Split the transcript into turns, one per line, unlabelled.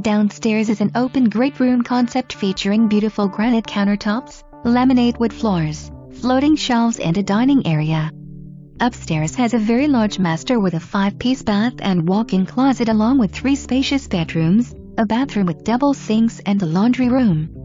Downstairs is an open great room concept featuring beautiful granite countertops, laminate wood floors, floating shelves and a dining area. Upstairs has a very large master with a five-piece bath and walk-in closet along with three spacious bedrooms, a bathroom with double sinks and a laundry room.